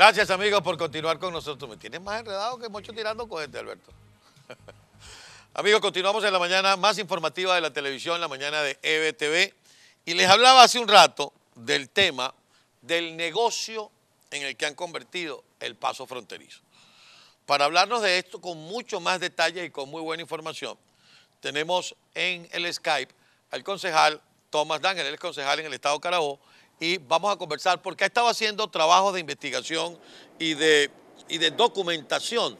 Gracias, amigos, por continuar con nosotros. Me tienes más enredado que mucho tirando cohete, Alberto. amigos, continuamos en la mañana más informativa de la televisión, la mañana de EBTV. Y les hablaba hace un rato del tema del negocio en el que han convertido el paso fronterizo. Para hablarnos de esto con mucho más detalle y con muy buena información, tenemos en el Skype al concejal Tomás Dángel, él es concejal en el Estado de y vamos a conversar porque ha estado haciendo trabajos de investigación y de, y de documentación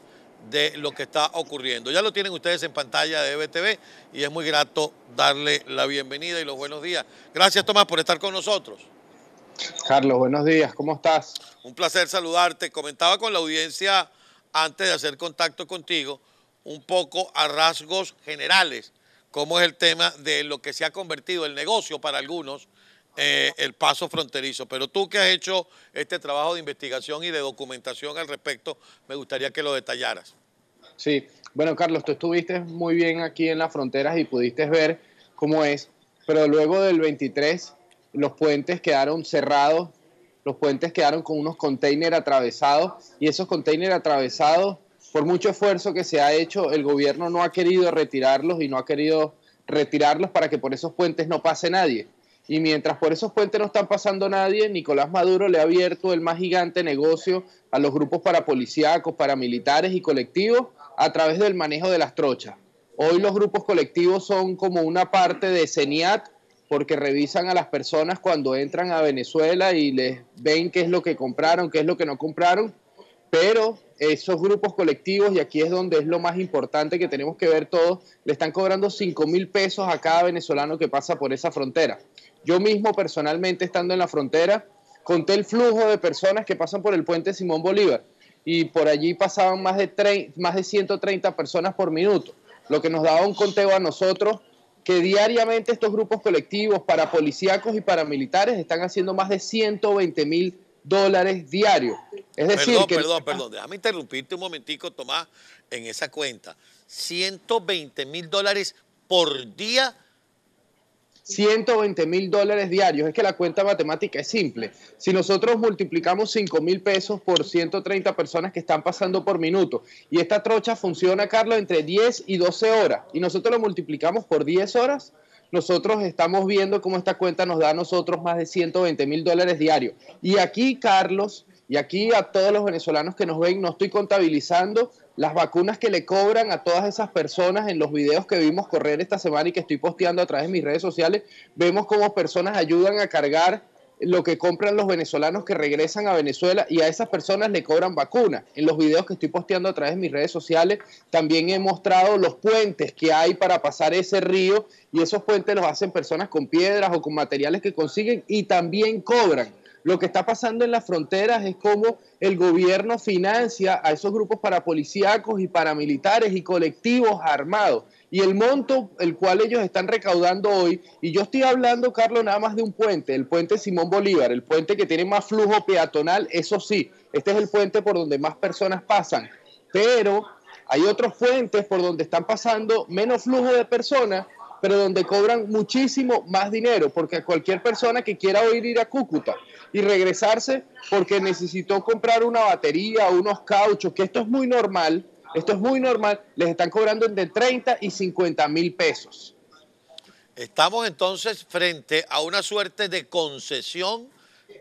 de lo que está ocurriendo. Ya lo tienen ustedes en pantalla de EBTV y es muy grato darle la bienvenida y los buenos días. Gracias Tomás por estar con nosotros. Carlos, buenos días, ¿cómo estás? Un placer saludarte. Comentaba con la audiencia antes de hacer contacto contigo un poco a rasgos generales cómo es el tema de lo que se ha convertido el negocio para algunos eh, el paso fronterizo. Pero tú que has hecho este trabajo de investigación y de documentación al respecto, me gustaría que lo detallaras. Sí, bueno Carlos, tú estuviste muy bien aquí en las fronteras y pudiste ver cómo es, pero luego del 23 los puentes quedaron cerrados, los puentes quedaron con unos containers atravesados y esos containers atravesados, por mucho esfuerzo que se ha hecho, el gobierno no ha querido retirarlos y no ha querido retirarlos para que por esos puentes no pase nadie. Y mientras por esos puentes no están pasando nadie, Nicolás Maduro le ha abierto el más gigante negocio a los grupos parapolicíacos, paramilitares y colectivos a través del manejo de las trochas. Hoy los grupos colectivos son como una parte de CENIAT porque revisan a las personas cuando entran a Venezuela y les ven qué es lo que compraron, qué es lo que no compraron. Pero esos grupos colectivos, y aquí es donde es lo más importante que tenemos que ver todos, le están cobrando 5 mil pesos a cada venezolano que pasa por esa frontera. Yo mismo personalmente estando en la frontera, conté el flujo de personas que pasan por el puente Simón Bolívar y por allí pasaban más de, más de 130 personas por minuto, lo que nos daba un conteo a nosotros que diariamente estos grupos colectivos para policíacos y paramilitares están haciendo más de 120 mil dólares diarios. Es decir, perdón, perdón, perdón, déjame interrumpirte un momentico, Tomás, en esa cuenta. 120 mil dólares por día 120 mil dólares diarios. Es que la cuenta matemática es simple. Si nosotros multiplicamos 5 mil pesos por 130 personas que están pasando por minuto y esta trocha funciona, Carlos, entre 10 y 12 horas y nosotros lo multiplicamos por 10 horas, nosotros estamos viendo cómo esta cuenta nos da a nosotros más de 120 mil dólares diarios. Y aquí, Carlos, y aquí a todos los venezolanos que nos ven, no estoy contabilizando las vacunas que le cobran a todas esas personas en los videos que vimos correr esta semana y que estoy posteando a través de mis redes sociales, vemos cómo personas ayudan a cargar lo que compran los venezolanos que regresan a Venezuela y a esas personas le cobran vacunas. En los videos que estoy posteando a través de mis redes sociales también he mostrado los puentes que hay para pasar ese río y esos puentes los hacen personas con piedras o con materiales que consiguen y también cobran. Lo que está pasando en las fronteras es cómo el gobierno financia a esos grupos parapolicíacos y paramilitares y colectivos armados. Y el monto el cual ellos están recaudando hoy, y yo estoy hablando, Carlos, nada más de un puente, el puente Simón Bolívar, el puente que tiene más flujo peatonal, eso sí, este es el puente por donde más personas pasan, pero hay otros puentes por donde están pasando menos flujo de personas pero donde cobran muchísimo más dinero, porque a cualquier persona que quiera hoy ir a Cúcuta y regresarse porque necesitó comprar una batería unos cauchos, que esto es muy normal, esto es muy normal, les están cobrando entre 30 y 50 mil pesos. Estamos entonces frente a una suerte de concesión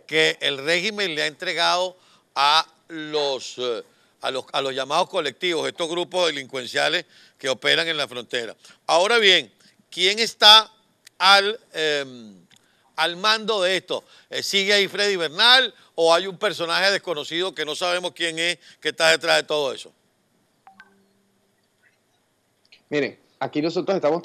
que el régimen le ha entregado a los, eh, a los, a los llamados colectivos, estos grupos delincuenciales que operan en la frontera. Ahora bien, ¿quién está al, em, al mando de esto? Eh, ¿Sigue ahí Freddy Bernal o hay un personaje desconocido que no sabemos quién es que está detrás de todo eso? Miren, aquí nosotros estamos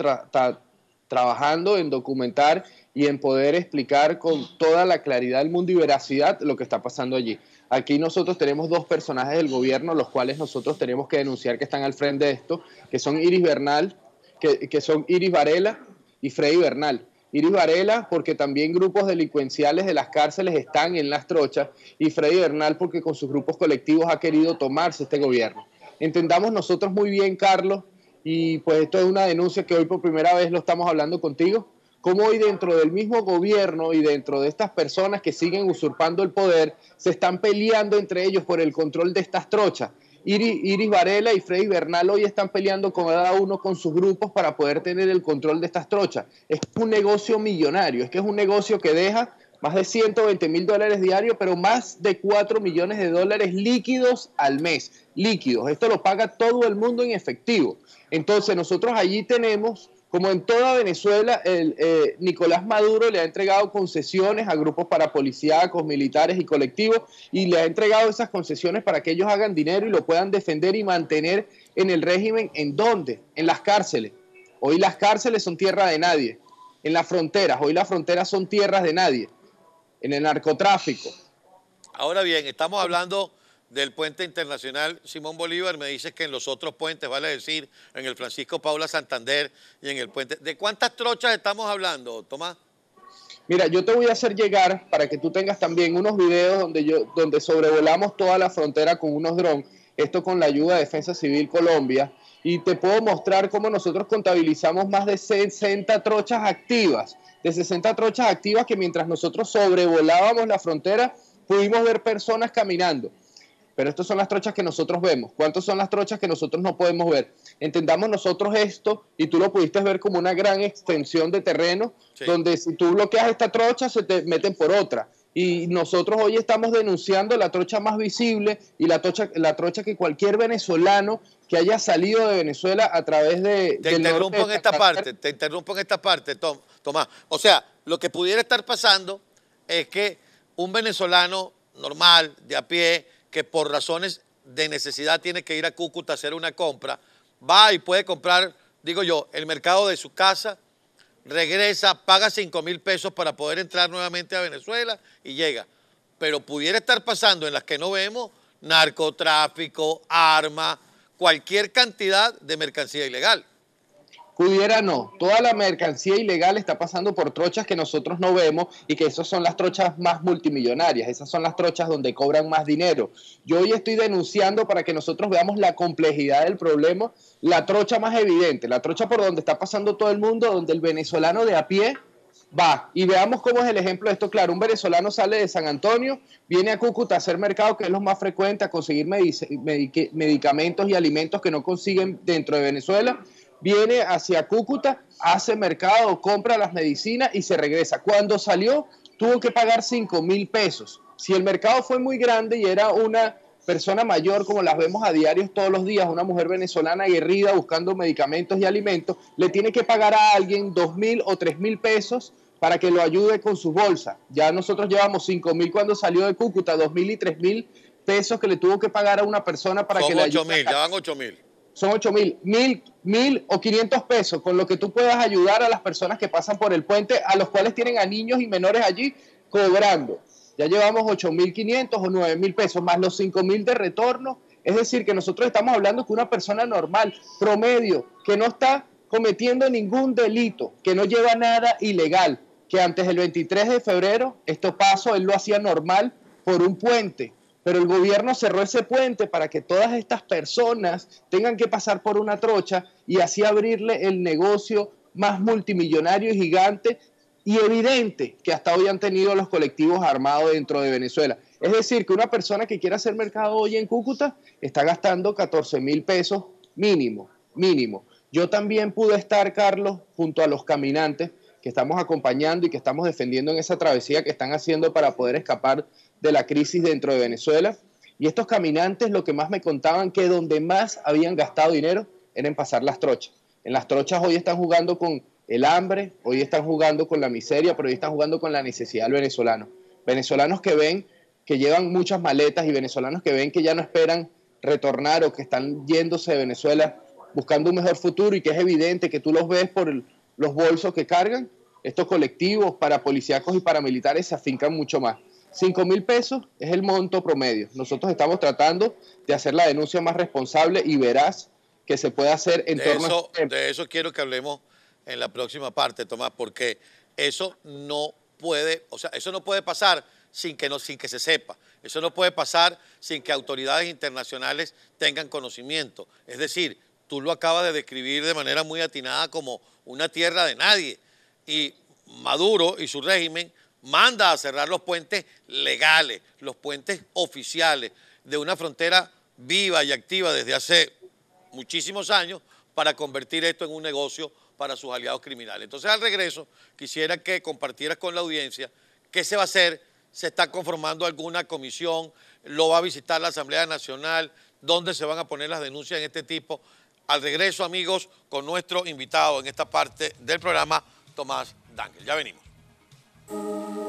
trabajando en documentar y en poder explicar con toda la claridad del mundo y veracidad lo que está pasando allí. Aquí nosotros tenemos dos personajes del gobierno, los cuales nosotros tenemos que denunciar que están al frente de esto, que son Iris Bernal que, son Iris Varela y Freddy Bernal. Iris Varela porque también grupos delincuenciales de las cárceles están en las trochas y Freddy Bernal porque con sus grupos colectivos ha querido tomarse este gobierno. Entendamos nosotros muy bien, Carlos, y pues esto es una denuncia que hoy por primera vez lo estamos hablando contigo, cómo hoy dentro del mismo gobierno y dentro de estas personas que siguen usurpando el poder, se están peleando entre ellos por el control de estas trochas. Iris, Varela y Freddy Bernal hoy están peleando con cada uno con sus grupos para poder tener el control de estas trochas. Es un negocio millonario, es que es un negocio que deja más de 120 mil dólares diarios, pero más de 4 millones de dólares líquidos al mes. Líquidos. Esto lo paga todo el mundo en efectivo. Entonces nosotros allí tenemos como en toda Venezuela, el, eh, Nicolás Maduro le ha entregado concesiones a grupos parapolicíacos, militares y colectivos y le ha entregado esas concesiones para que ellos hagan dinero y lo puedan defender y mantener en el régimen. ¿En dónde? En las cárceles. Hoy las cárceles son tierra de nadie. En las fronteras, hoy las fronteras son tierras de nadie. En el narcotráfico. Ahora bien, estamos hablando del puente internacional Simón Bolívar, me dices que en los otros puentes, vale decir, en el Francisco Paula Santander y en el puente. ¿De cuántas trochas estamos hablando, Tomás? Mira, yo te voy a hacer llegar para que tú tengas también unos videos donde, yo, donde sobrevolamos toda la frontera con unos drones, esto con la ayuda de Defensa Civil Colombia, y te puedo mostrar cómo nosotros contabilizamos más de 60 trochas activas, de 60 trochas activas que mientras nosotros sobrevolábamos la frontera pudimos ver personas caminando. Pero estas son las trochas que nosotros vemos. ¿Cuántas son las trochas que nosotros no podemos ver? Entendamos nosotros esto, y tú lo pudiste ver como una gran extensión de terreno, donde si tú bloqueas esta trocha, se te meten por otra. Y nosotros hoy estamos denunciando la trocha más visible y la trocha, la trocha que cualquier venezolano que haya salido de Venezuela a través de... Te interrumpo en esta parte, te interrumpo en esta parte, Tom, Tomás. O sea, lo que pudiera estar pasando es que un venezolano normal, de a pie, que por razones de necesidad tiene que ir a Cúcuta a hacer una compra, va y puede comprar, digo yo, el mercado de su casa, regresa, paga 5 mil pesos para poder entrar nuevamente a Venezuela y llega. Pero pudiera estar pasando en las que no vemos narcotráfico, armas, cualquier cantidad de mercancía ilegal. Pudiera no. Toda la mercancía ilegal está pasando por trochas que nosotros no vemos y que esas son las trochas más multimillonarias. Esas son las trochas donde cobran más dinero. Yo hoy estoy denunciando para que nosotros veamos la complejidad del problema. La trocha más evidente, la trocha por donde está pasando todo el mundo, donde el venezolano de a pie va. Y veamos cómo es el ejemplo de esto. Claro, un venezolano sale de San Antonio, viene a Cúcuta a hacer mercado, que es lo más frecuente, a conseguir medicamentos y alimentos que no consiguen dentro de Venezuela viene hacia Cúcuta, hace mercado, compra las medicinas y se regresa. Cuando salió, tuvo que pagar 5 mil pesos. Si el mercado fue muy grande y era una persona mayor, como las vemos a diarios todos los días, una mujer venezolana aguerrida buscando medicamentos y alimentos, le tiene que pagar a alguien 2 mil o 3 mil pesos para que lo ayude con su bolsa. Ya nosotros llevamos 5 mil cuando salió de Cúcuta, 2 mil y 3 mil pesos que le tuvo que pagar a una persona para que le ayude. 8 mil, ya van 8 mil son 8 mil, mil, mil o 500 pesos, con lo que tú puedas ayudar a las personas que pasan por el puente, a los cuales tienen a niños y menores allí cobrando. Ya llevamos 8 mil 500 o 9 mil pesos, más los 5 mil de retorno. Es decir, que nosotros estamos hablando con una persona normal, promedio, que no está cometiendo ningún delito, que no lleva nada ilegal, que antes del 23 de febrero, esto pasó, él lo hacía normal por un puente pero el gobierno cerró ese puente para que todas estas personas tengan que pasar por una trocha y así abrirle el negocio más multimillonario y gigante y evidente que hasta hoy han tenido los colectivos armados dentro de Venezuela. Es decir, que una persona que quiera hacer mercado hoy en Cúcuta está gastando 14 mil pesos mínimo, mínimo. Yo también pude estar, Carlos, junto a los caminantes que estamos acompañando y que estamos defendiendo en esa travesía que están haciendo para poder escapar de la crisis dentro de Venezuela. Y estos caminantes lo que más me contaban que donde más habían gastado dinero era en pasar las trochas. En las trochas hoy están jugando con el hambre, hoy están jugando con la miseria, pero hoy están jugando con la necesidad del venezolano. Venezolanos que ven que llevan muchas maletas y venezolanos que ven que ya no esperan retornar o que están yéndose de Venezuela buscando un mejor futuro y que es evidente que tú los ves por los bolsos que cargan. Estos colectivos para policíacos y paramilitares se afincan mucho más. 5 mil pesos es el monto promedio. Nosotros estamos tratando de hacer la denuncia más responsable y verás que se puede hacer en torno eso, a... Este de eso quiero que hablemos en la próxima parte, Tomás, porque eso no puede, o sea, eso no puede pasar sin que, no, sin que se sepa. Eso no puede pasar sin que autoridades internacionales tengan conocimiento. Es decir, tú lo acabas de describir de manera muy atinada como una tierra de nadie. Y Maduro y su régimen manda a cerrar los puentes legales, los puentes oficiales de una frontera viva y activa desde hace muchísimos años para convertir esto en un negocio para sus aliados criminales. Entonces, al regreso, quisiera que compartieras con la audiencia qué se va a hacer, se está conformando alguna comisión, lo va a visitar la Asamblea Nacional, dónde se van a poner las denuncias en este tipo. Al regreso, amigos, con nuestro invitado en esta parte del programa, Tomás Dangel. Ya venimos. Oh.